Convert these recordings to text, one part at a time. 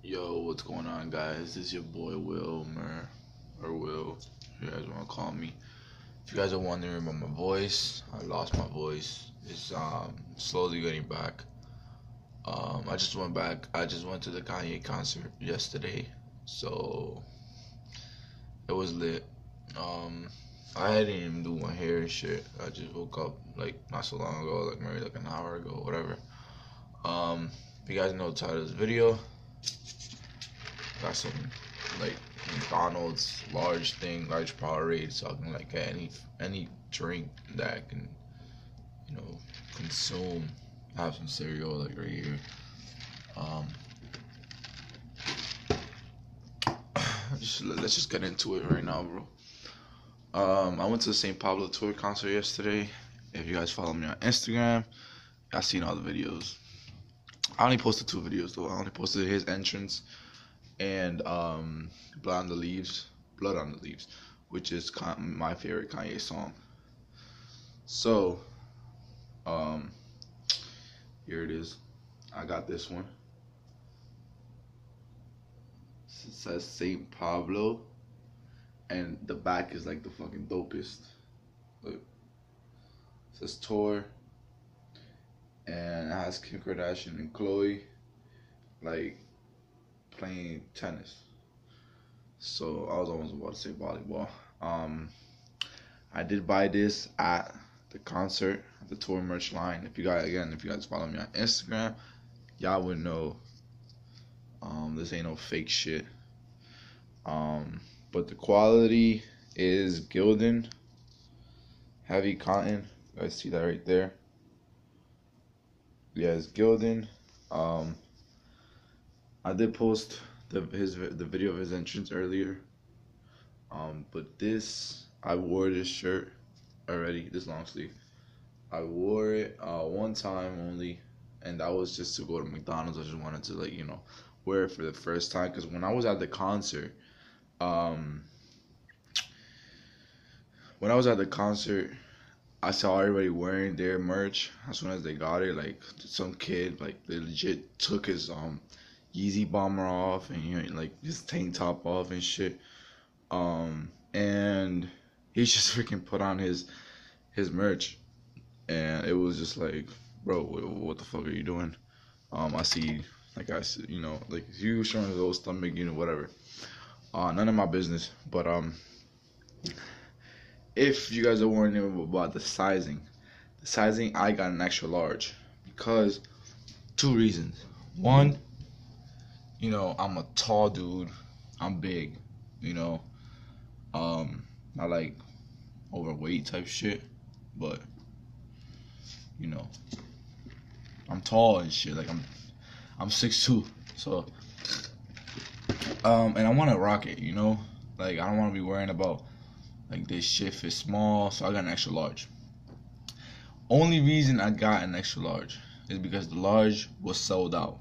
Yo, what's going on, guys? This is your boy Wilmer, or Will, if you guys want to call me. If you guys are wondering about my voice, I lost my voice. It's um slowly getting back. Um, I just went back. I just went to the Kanye concert yesterday, so it was lit. Um, I didn't even do my hair and shit. I just woke up like not so long ago, like maybe like an hour ago, whatever. Um, if you guys know the title of this video, got some like McDonald's large thing, large Powerade, so I can like get any any drink that I can, you know, consume. I have some cereal like right here. Um, just, let's just get into it right now, bro. Um, I went to the St. Pablo tour concert yesterday. If you guys follow me on Instagram, y'all seen all the videos. I only posted two videos though. I only posted his entrance and um, Blood on the Leaves, Blood on the Leaves, which is my favorite Kanye song. So, um, here it is. I got this one. It says St. Pablo, and the back is like the fucking dopest. Look, it says tour and it has Kim Kardashian and Chloe like playing tennis. So I was almost about to say volleyball. Um, I did buy this at the concert, the tour merch line. If you guys again, if you guys follow me on Instagram, y'all would know. Um, this ain't no fake shit. Um, but the quality is Gildan, heavy cotton. You guys see that right there yeah, it's Gildan. Um, I did post the his the video of his entrance earlier. Um, but this I wore this shirt already, this long sleeve. I wore it uh, one time only, and that was just to go to McDonald's. I just wanted to like you know wear it for the first time because when I was at the concert, um, when I was at the concert, I saw everybody wearing their merch as soon as they got it. Like some kid, like they legit took his um Yeezy bomber off and you know, like his tank top off and shit. Um, and he just freaking put on his his merch, and it was just like, bro, what, the fuck are you doing? Um, I see, like I, you know, like you showing his old stomach, you know, whatever. Uh, none of my business, but um if you guys are wondering about the sizing, the sizing I got an extra large because two reasons. One, you know, I'm a tall dude. I'm big, you know. Um, not like overweight type shit, but you know, I'm tall and shit. Like I'm, I'm six two, so um, and I want to rock it, you know. Like I don't want to be worrying about like this shift is small, so I got an extra large. Only reason I got an extra large is because the large was sold out.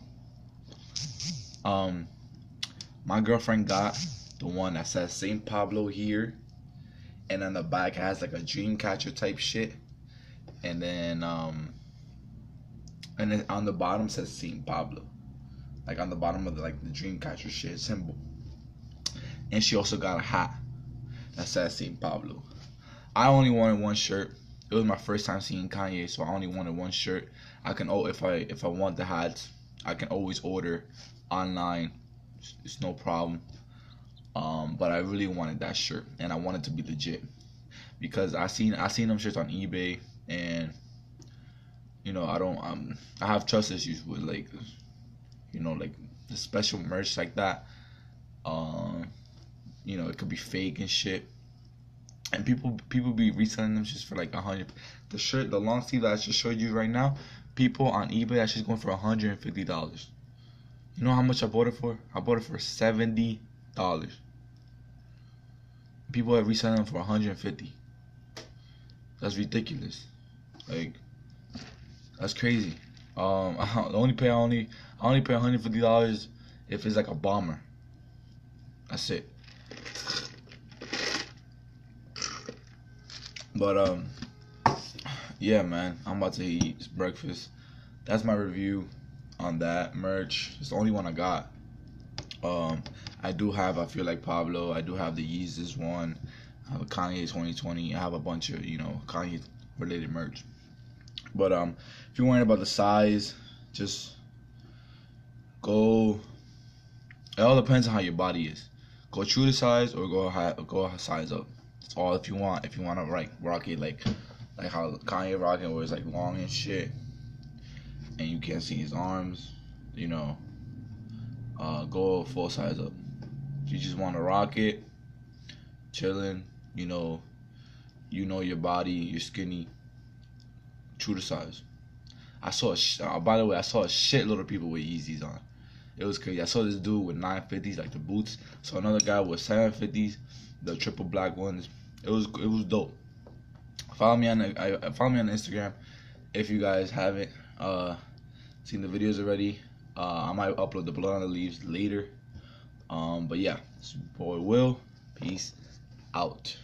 Um, my girlfriend got the one that says St. Pablo here, and on the back has like a dream catcher type shit, and then um, and then on the bottom says St. Pablo, like on the bottom of the like the dream catcher shit symbol. And she also got a hat says St. Pablo. I only wanted one shirt. It was my first time seeing Kanye, so I only wanted one shirt. I can oh if I if I want the hats, I can always order online. It's, it's no problem. Um, but I really wanted that shirt, and I wanted to be legit because I seen I seen them shirts on eBay, and you know I don't um I have trust issues with like you know like the special merch like that. Um, you know, it could be fake and shit. And people people be reselling them just for like a hundred. The shirt, the long sleeve that I just showed you right now, people on eBay that's just going for hundred and fifty dollars. You know how much I bought it for? I bought it for seventy dollars. People are reselling them for hundred and fifty. That's ridiculous. Like, that's crazy. Um, I only pay I only I only pay one hundred fifty dollars if it's like a bomber. That's it. But um, yeah, man, I'm about to eat breakfast. That's my review on that merch. It's the only one I got. Um, I do have I feel like Pablo. I do have the Yeezus one. I have a Kanye 2020. I have a bunch of you know Kanye related merch. But um, if you're worried about the size, just go. It all depends on how your body is. Go true to size or go high, go size up. All if you want. If you want to like rock it like like how Kanye rocking it's like long and shit, and you can't see his arms. You know, uh, go full size up. You just want to rock it, chilling. You know, you know your body. You're skinny. True to size. I saw. A sh- uh, by the way, I saw a shitload of people with Yeezys on. It was crazy. I saw this dude with 950s, like the boots. So another guy with 750s, the triple black ones. It was it was dope. Follow me on I, follow me on Instagram if you guys haven't uh, seen the videos already. Uh, I might upload the blood on the leaves later. Um, but yeah, boy Will. Peace out.